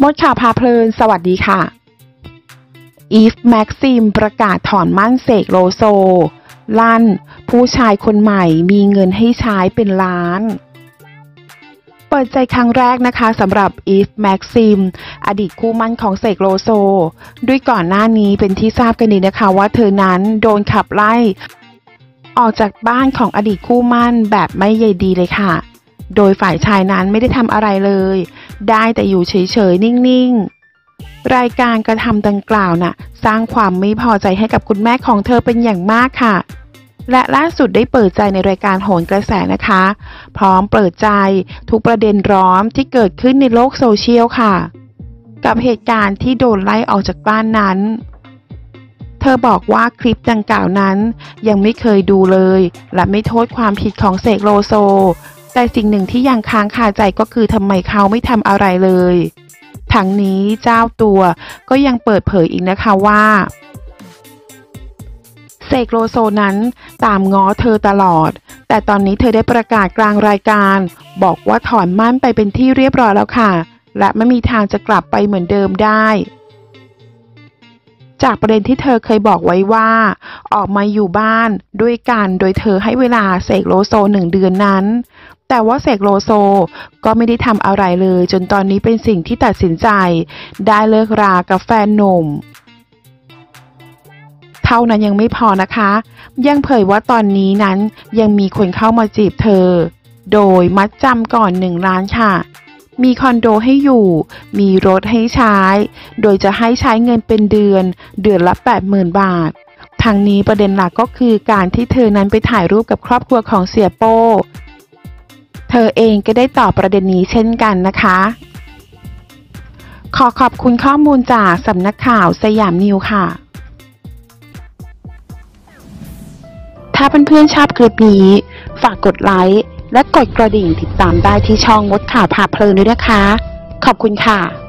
มดข่าวพาเพลิน สวัสดีค่ะ อีฟแม็กซิมประกาศถอนหมั้นเสกโลโซ ลั่น ผู้ชายคนใหม่มีเงินให้ใช้เป็นล้าน เปิดใจครั้งแรกนะคะสำหรับอีฟแม็กซิมอดีตคู่หมั้นของเสกโลโซ ด้วยก่อนหน้านี้เป็นที่ทราบกันดีนะคะว่าเธอนั้นโดนขับไล่ ออกจากบ้านของอดีตคู่หมั้นแบบไม่ใยดีเลยค่ะ โดยฝ่ายชายนั้นไม่ได้ทำอะไรเลย ได้แต่อยู่เฉยๆ นิ่งๆ รายการกระทำดังกล่าวน่ะ สร้างความไม่พอใจให้กับคุณแม่ของเธอเป็นอย่างมากค่ะ และล่าสุดได้เปิดใจในรายการโหนกระแสนะคะ พร้อมเปิดใจทุกประเด็นร้อนที่เกิดขึ้นในโลกโซเชียลค่ะ กับเหตุการณ์ที่โดนไล่ออกจากบ้านนั้นเธอบอกว่าคลิปดังกล่าวนั้นยังไม่เคยดูเลย และไม่โทษความผิดของเสกโลโซ แต่สิ่งหนึ่งที่ยังค้างคาใจก็คือทำไมเขาไม่ทำอะไรเลย ทั้งนี้เจ้าตัวก็ยังเปิดเผยอีกนะคะว่าเสกโลโซนั้นตามง้อเธอตลอด แต่ตอนนี้เธอได้ประกาศกลางรายการ บอกว่าถอนมั่นไปเป็นที่เรียบร้อยแล้วค่ะ และไม่มีทางจะกลับไปเหมือนเดิมได้ จากประเด็นที่เธอเคยบอกไว้ว่า ออกมาอยู่บ้านด้วยกันโดยเธอให้เวลาเสกโลโซหนึ่งเดือนนั้น แต่ว่าเสกโลโซก็ไม่ได้ทำอะไรเลย จนตอนนี้เป็นสิ่งที่ตัดสินใจ ได้เลิกรากับแฟนหนุ่มเท่านั้นยังไม่พอนะคะ ยังเผยว่าตอนนี้นั้นยังมีคนเข้ามาจีบเธอ โดยมัดจำก่อนหนึ่งล้านค่ะ มีคอนโดให้อยู่ มีรถให้ใช้ โดยจะให้ใช้เงินเป็นเดือน เดือนละ 80,000 บาททางนี้ประเด็นหลักก็คือการที่เธอนั้นไปถ่ายรูปกับครอบครัวของเสียโป้ เธอเองก็ได้ตอบประเด็นนี้เช่นกันนะคะ ขอขอบคุณข้อมูลจากสำนักข่าวสยามนิวค่ะ ถ้าเพื่อนๆชอบคลิปนี้ ฝากกดไลค์และกดกระดิ่งติดตามได้ที่ช่องมดข่าวพาเพลินด้วยนะคะ ขอบคุณค่ะ